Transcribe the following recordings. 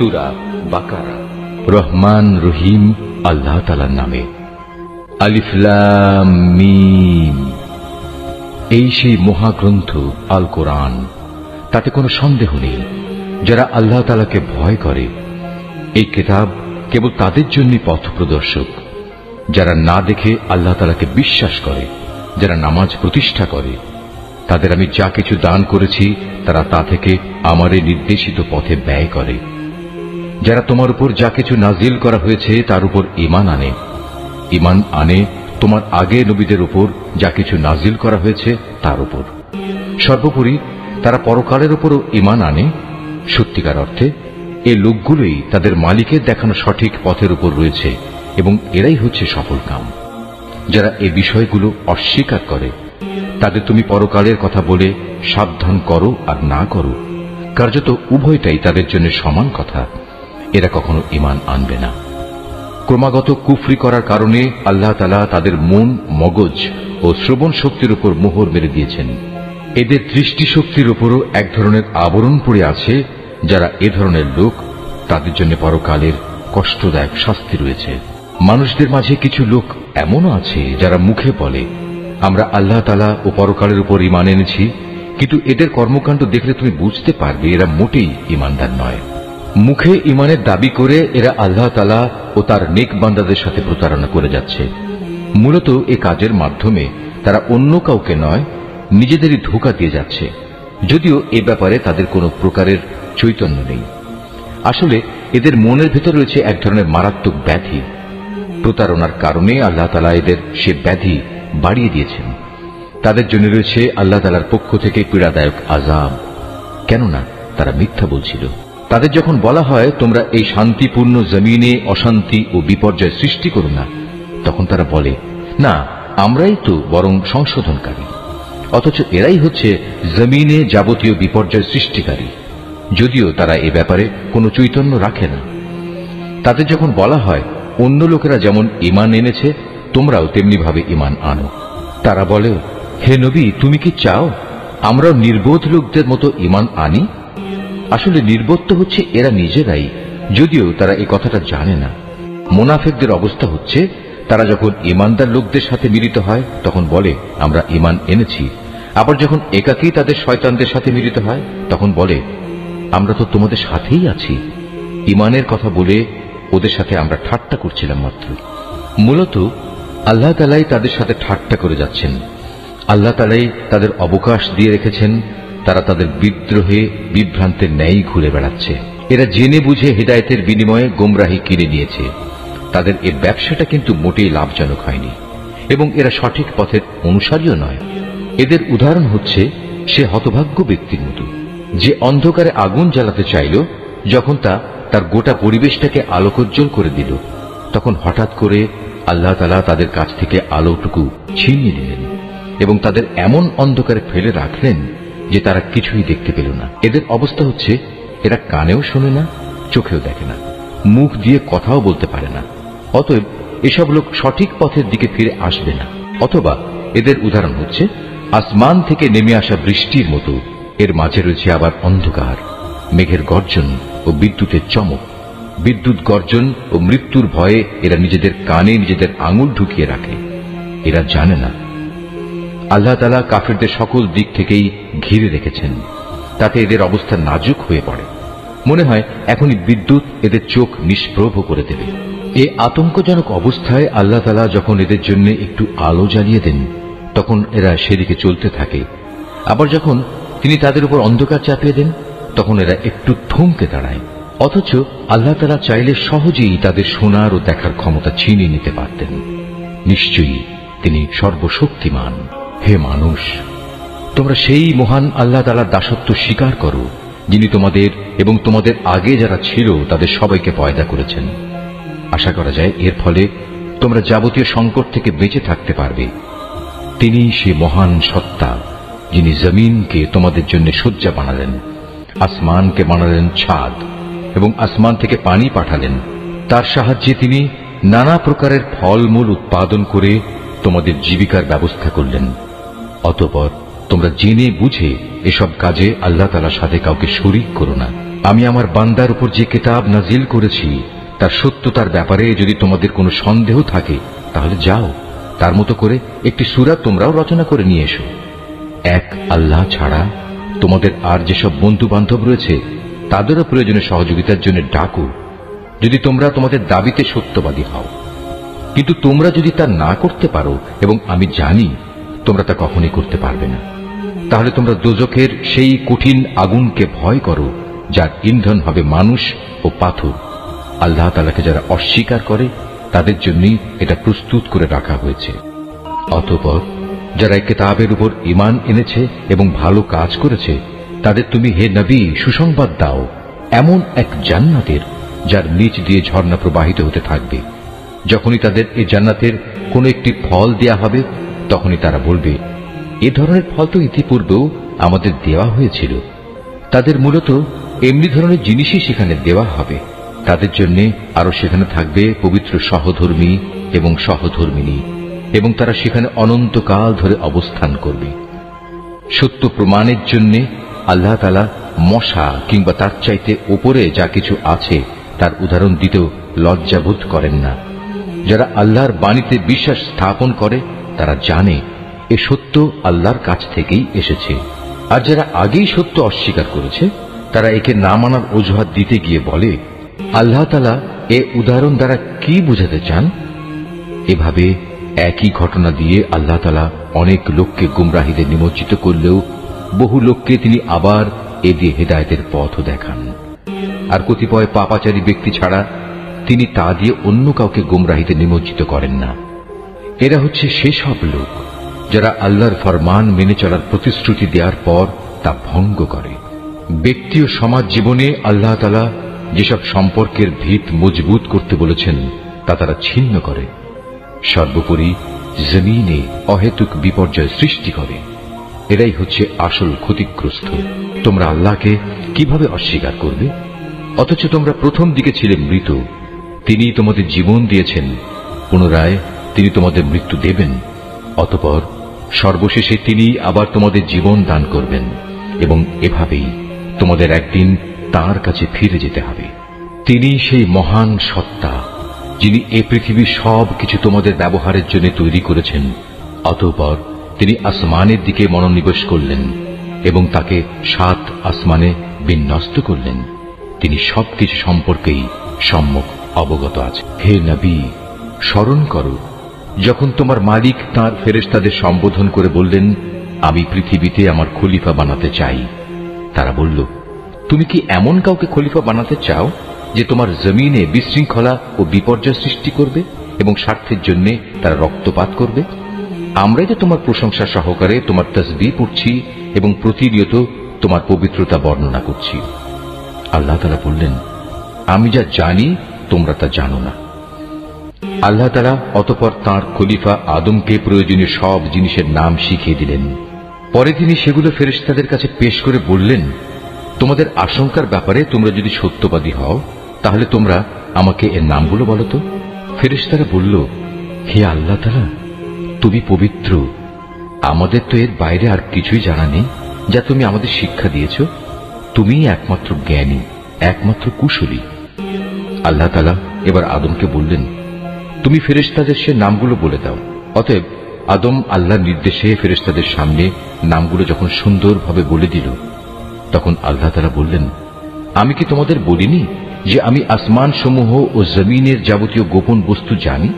সুরা বাকারা। রহমান রহিম আল্লাহ তালার নামে। আলিফলাম এই সেই মহাগ্রন্থ আল কোরআন তাতে কোনো সন্দেহ নেই। যারা আল্লাহ তালাকে ভয় করে, এই কিতাব কেবল তাদের জন্য পথ প্রদর্শক। যারা না দেখে আল্লাহ তালাকে বিশ্বাস করে, যারা নামাজ প্রতিষ্ঠা করে, তাদের আমি যা কিছু দান করেছি, তারা তা থেকে আমার নির্দেশিত পথে ব্যয় করে। যারা তোমার উপর যা কিছু নাজিল করা হয়েছে তার উপর ইমান আনে। ইমান আনে তোমার আগে নবীদের উপর যা কিছু নাজিল করা হয়েছে তার উপর। সর্বোপরি তারা পরকালের উপরও ইমান আনে। সত্যিকার অর্থে এই লোকগুলোই তাদের মালিকের দেখানো সঠিক পথের উপর রয়েছে এবং এরাই হচ্ছে সফল কাম। যারা এই বিষয়গুলো অস্বীকার করে, তাদের তুমি পরকালের কথা বলে সাবধান করো আর না করো। কার্যত উভয়টাই তাদের জন্য সমান কথা। এরা কখনো ইমান আনবে না। ক্রমাগত কুফরি করার কারণে আল্লাহ তালা তাদের মন, মগজ ও শ্রবণ শক্তির উপর মোহর মেরে দিয়েছেন। এদের দৃষ্টিশক্তির উপরও এক ধরনের আবরণ পড়ে আছে, যারা এ ধরনের লোক, তাদের জন্য পরকালের কষ্টদায়ক শাস্তি রয়েছে। মানুষদের মাঝে কিছু লোক এমনও আছে যারা মুখে বলে, আমরা আল্লাহ তালা ও পরকালের উপর ইমান এনেছি, কিন্তু এদের কর্মকাণ্ড দেখলে তুমি বুঝতে পারবে এরা মোটেই ইমানদার নয়। মুখে ইমানের দাবি করে এরা আল্লাহ তালা ও তার নেক বান্দাদের সাথে প্রতারণা করে যাচ্ছে। মূলত এ কাজের মাধ্যমে তারা অন্য কাউকে নয়, নিজেদেরই ধোকা দিয়ে যাচ্ছে। যদিও এ ব্যাপারে তাদের কোনো প্রকারের চৈতন্য নেই। আসলে এদের মনের ভেতর রয়েছে এক ধরনের মারাত্মক ব্যাধি। প্রতারণার কারণে আল্লাহ তালা এদের সে ব্যাধি বাড়িয়ে দিয়েছেন। তাদের জন্য রয়েছে আল্লাহ তালার পক্ষ থেকে পীড়াদায়ক আজাব কেননা তারা মিথ্যা বলছিল। তাদের যখন বলা হয়, তোমরা এই শান্তিপূর্ণ জমিনে অশান্তি ও বিপর্যয় সৃষ্টি করো না, তখন তারা বলে, না, আমরাই তো বরং সংশোধনকারী। অথচ এরাই হচ্ছে জমিনে যাবতীয় বিপর্যয় সৃষ্টিকারী। যদিও তারা এ ব্যাপারে কোনো চৈতন্য রাখে না। তাদের যখন বলা হয়, অন্য লোকেরা যেমন ইমান এনেছে, তোমরাও তেমনিভাবে ইমান আনো। তারা বলে, হে নবী, তুমি কি চাও? আমরাও নির্বোধ লোকদের মতো ইমান আনি? আসলে নির্বোধ তো হচ্ছে এরা নিজেরাই, যদিও তারা এই কথাটা জানে না। মোনাফেকদের অবস্থা হচ্ছে, তারা যখন ইমানদার লোকদের সাথে মিলিত হয়, তখন বলে, আমরা ইমান এনেছি। আবার যখন একাকী তাদের শয়তানদের সাথে মিলিত হয়, তখন বলে, আমরা তো তোমাদের সাথেই আছি। ইমানের কথা বলে ওদের সাথে আমরা ঠাট্টা করছিলাম মাত্র। মূলত, আল্লাহ তালাই তাদের সাথে ঠাট্টা করে যাচ্ছেন। আল্লাহ তালাই তাদের অবকাশ দিয়ে রেখেছেন তারা তাদের বিদ্রোহে বিভ্রান্তের ন্যায় ঘুরে বেড়াচ্ছে। এরা জেনে বুঝে হেদায়তের বিনিময়ে গোমরাহি কিনে নিয়েছে। তাদের এ ব্যবসাটা কিন্তু মোটেই লাভজনক হয়নি। এবং এরা সঠিক পথের অনুসারীও নয়। এদের উদাহরণ হচ্ছে, সে হতভাগ্য ব্যক্তির মতো। যে অন্ধকারে আগুন জ্বালাতে চাইল, যখন তা তার গোটা পরিবেশটাকে আলোকোজ্জ্বল করে দিল, তখন হঠাৎ করে আল্লাহ তালা তাদের কাছ থেকে আলোটুকু ছিনিয়ে নিলেন এবং তাদের এমন অন্ধকারে ফেলে রাখলেন যে তারা কিছুই দেখতে পেল না। এদের অবস্থা হচ্ছে, এরা কানেও শোনে না, চোখেও দেখে না। মুখ দিয়ে কথাও বলতে পারে না। অতএব এসব লোক সঠিক পথের দিকে ফিরে আসবে না। অথবা এদের উদাহরণ হচ্ছে, আসমান থেকে নেমে আসা বৃষ্টির মতো, এর মাঝে রয়েছে আবার অন্ধকার, মেঘের গর্জন ও বিদ্যুতের চমক। বিদ্যুৎ গর্জন ও মৃত্যুর ভয়ে এরা নিজেদের কানে নিজেদের আঙুল ঢুকিয়ে রাখে। এরা জানে না আল্লাহ তালা কাফেরদের সকল দিক থেকেই ঘিরে রেখেছেন। তাতে এদের অবস্থা নাজুক হয়ে পড়ে। মনে হয় এখনই বিদ্যুৎ এদের চোখ নিষ্প্রভ করে দেবে। এ আতঙ্কজনক অবস্থায় আল্লাহ তালা যখন এদের জন্য একটু আলো জ্বালিয়ে দেন, তখন এরা সেদিকে চলতে থাকে। আবার যখন তিনি তাদের উপর অন্ধকার চাপিয়ে দেন, তখন এরা একটু থমকে দাঁড়ায়। অথচ আল্লাহ তালা চাইলে সহজেই তাদের শোনার ও দেখার ক্ষমতা ছিনিয়ে নিতে পারতেন। নিশ্চয়ই তিনি সর্বশক্তিমান। হে মানুষ, তোমরা সেই মহান আল্লাহ তালার দাসত্ব স্বীকার করো, যিনি তোমাদের এবং তোমাদের আগে যারা ছিল তাদের সবাইকে পয়দা করেছেন। আশা করা যায় এর ফলে তোমরা যাবতীয় সংকট থেকে বেঁচে থাকতে পারবে। তিনি সে মহান সত্তা, যিনি জমিনকে তোমাদের জন্য শয্যা বানালেন, আসমানকে বানালেন ছাদ, এবং আসমান থেকে পানি পাঠালেন। তার সাহায্যে তিনি নানা প্রকারের ফলমূল উৎপাদন করে তোমাদের জীবিকার ব্যবস্থা করলেন। অতপর তোমরা জেনে বুঝে এসব কাজে আল্লাহ তালার সাথে কাউকে শরিক করো না। আমি আমার বান্দার উপর যে কেতাব নাজিল করেছি, তার সত্যতার ব্যাপারে যদি তোমাদের কোনো সন্দেহ থাকে, তাহলে যাও। তার মতো করে একটি সুরা তোমরাও রচনা করে নিয়ে এসো। এক, আল্লাহ ছাড়া তোমাদের আর যেসব বন্ধু বান্ধব রয়েছে, তাদেরও প্রয়োজনে সহযোগিতার জন্য ডাকো। যদি তোমরা তোমাদের দাবিতে সত্যবাদী হও। কিন্তু তোমরা যদি তা না করতে পারো, এবং আমি জানি তোমরা তা কখনই করতে পারবে না। তাহলে তোমরা দোজখের সেই কঠিন আগুনকে ভয় করো, যার ইন্ধন হবে মানুষ ও পাথর। আল্লাহ তালাকে যারা অস্বীকার করে, তাদের জন্যই এটা প্রস্তুত করে রাখা হয়েছে। অতপর যারা কেতাবের উপর ইমান এনেছে এবং ভালো কাজ করেছে, তাদের তুমি হে নবী, সুসংবাদ দাও। এমন এক জান্নাতের, যার নিচ দিয়ে ঝর্ণা প্রবাহিত হতে থাকবে। যখনই তাদের এই জান্নাতের কোন একটি ফল দেয়া হবে তখনই তারা বলবে, এ ধরনের ফল তো ইতিপূর্বেও আমাদের দেওয়া হয়েছিল। তাদের মূলত এমনি ধরনের জিনিসই সেখানে দেওয়া হবে। তাদের জন্য আরও সেখানে থাকবে পবিত্র সহধর্মী এবং সহধর্মিনী, এবং তারা সেখানে অনন্তকাল ধরে অবস্থান করবে। সত্য প্রমাণের জন্য আল্লাহ তালা মশা কিংবা তার চাইতে ওপরে যা কিছু আছে তার উদাহরণ দিতেও লজ্জাবোধ করেন না। যারা আল্লাহর বাণীতে বিশ্বাস স্থাপন করে তারা জানে, এ সত্য আল্লাহর কাছ থেকেই এসেছে। আর যারা আগেই সত্য অস্বীকার করেছে, তারা একে না মানার অজুহাত দিতে গিয়ে বলে, আল্লাহ তালা এ উদাহরণ দ্বারা কি বুঝাতে চান? এভাবে একই ঘটনা দিয়ে আল্লাহ তালা অনেক লোককে গুমরাহিদের নিমজ্জিত করলেও বহু লোককে তিনি আবার এ দিয়ে হেদায়তের পথও দেখান। আর কতিপয় পাপাচারী ব্যক্তি ছাড়া তিনি তা দিয়ে অন্য কাউকে গুমরাহিতে নিমজ্জিত করেন না। এরা হচ্ছে সেসব লোক যারা আল্লাহর ফরমান মেনে চলার প্রতিশ্রুতি দেওয়ার পর তা ভঙ্গ করে। ব্যক্তি ও সমাজ জীবনে আল্লাহ তালা যেসব সম্পর্কের ভিত মজবুত করতে বলেছেন, তা তারা ছিন্ন করে। সর্বোপরি জমিনে অহেতুক বিপর্যয় সৃষ্টি করে। এরাই হচ্ছে আসল ক্ষতিগ্রস্ত। তোমরা আল্লাহকে কীভাবে অস্বীকার করবে? অথচ তোমরা প্রথম দিকে ছিলে মৃত তিনি তোমাদের জীবন দিয়েছেন, পুনরায় তিনি তোমাদের মৃত্যু দেবেন, অতপর সর্বশেষে তিনি আবার তোমাদের জীবন দান করবেন, এবং এভাবেই তোমাদের একদিন তার কাছে ফিরে যেতে হবে। তিনি সেই মহান সত্তা, যিনি এ পৃথিবীর সব কিছু তোমাদের ব্যবহারের জন্য তৈরি করেছেন, অতঃপর তিনি আসমানের দিকে মনোনিবেশ করলেন, এবং তাকে সাত আসমানে বিন্যস্ত করলেন। তিনি সবকিছু সম্পর্কেই সম্মুখ অবগত আছে হে নবী, স্মরণ করো যখন তোমার মালিক তাঁর ফেরেস্তাদের সম্বোধন করে বললেন, আমি পৃথিবীতে আমার খলিফা বানাতে চাই, তারা বলল, তুমি কি এমন কাউকে খলিফা বানাতে চাও যে তোমার জমিনে বিশৃঙ্খলা ও বিপর্যয় সৃষ্টি করবে এবং স্বার্থের জন্য তারা রক্তপাত করবে? আমরাই তো তোমার প্রশংসা সহকারে তোমার তসবি পড়ছি এবং প্রতিনিয়ত তোমার পবিত্রতা বর্ণনা করছি। আল্লাহ তালা বললেন, আমি যা জানি তোমরা তা জানো না। আল্লাহ তালা অতপর তাঁর খলিফা আদমকে প্রয়োজনীয় সব জিনিসের নাম শিখিয়ে দিলেন। পরে তিনি সেগুলো ফেরেস্তাদের কাছে পেশ করে বললেন, তোমাদের আশঙ্কার ব্যাপারে তোমরা যদি সত্যবাদী হও, তাহলে তোমরা আমাকে এর নামগুলো বলো তো। ফেরেস্তারা বলল, হে আল্লাহ তালা, তুমি পবিত্র। আমাদের তো এর বাইরে আর কিছুই জানা নেই, যা তুমি আমাদের শিক্ষা দিয়েছ। তুমি একমাত্র জ্ঞানী, একমাত্র কুশলী। আল্লাহ তালা এবার আদমকে বললেন তুমি ফেরেস্তাদের সে নামগুলো বলে দাও। অতএব আদম আল্লাহর নির্দেশে ফেরেস্তাদের সামনে নামগুলো যখন সুন্দরভাবে বলে দিল, তখন আল্লাহ তালা বললেন, আমি কি তোমাদের বলিনি যে আমি আসমান সমূহ ও জমিনের যাবতীয় গোপন বস্তু জানি?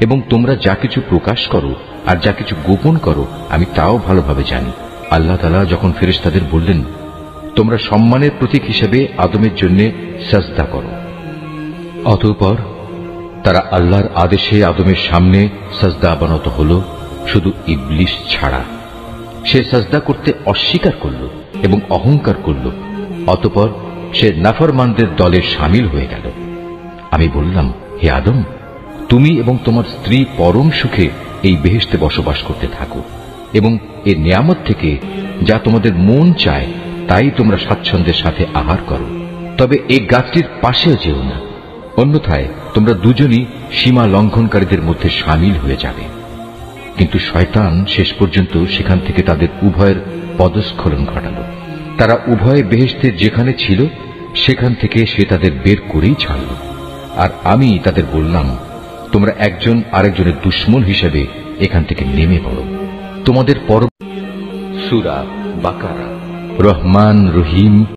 এবং তোমরা যা কিছু প্রকাশ করো আর যা কিছু গোপন করো, আমি তাও ভালোভাবে জানি। আল্লাহ তালা যখন ফেরেস্তাদের বললেন, তোমরা সম্মানের প্রতীক হিসেবে আদমের জন্য সাজদা করো। অতঃপর তারা আল্লাহর আদেশে আদমের সামনে সাজদা বানত হল, শুধু ইবলিশ ছাড়া। সে সাজদা করতে অস্বীকার করল এবং অহংকার করল, অতপর সে নাফরমানদের দলে সামিল হয়ে গেল। আমি বললাম, হে আদম, তুমি এবং তোমার স্ত্রী পরম সুখে এই বেহেস্তে বসবাস করতে থাকো এবং এ নিয়ামত থেকে যা তোমাদের মন চায় তাই তোমরা স্বাচ্ছন্দ্যের সাথে আহার করো। তবে এই গাছটির পাশেও যেও না। অন্যথায় তোমরা দুজনই সীমা লঙ্ঘনকারীদের মধ্যে সামিল হয়ে যাবে। কিন্তু শয়তান শেষ পর্যন্ত সেখান থেকে তাদের উভয়ের পদস্খলন ঘটাল। তারা উভয়ে বেহেস্তে যেখানে ছিল, সেখান থেকে সে তাদের বের করেই ছাড়ল। আর আমি তাদের বললাম, তোমরা একজন আরেকজনের দুশ্মন হিসেবে এখান থেকে নেমে পড়ো। তোমাদের পর সুরা বাকারা। রহমান রহিম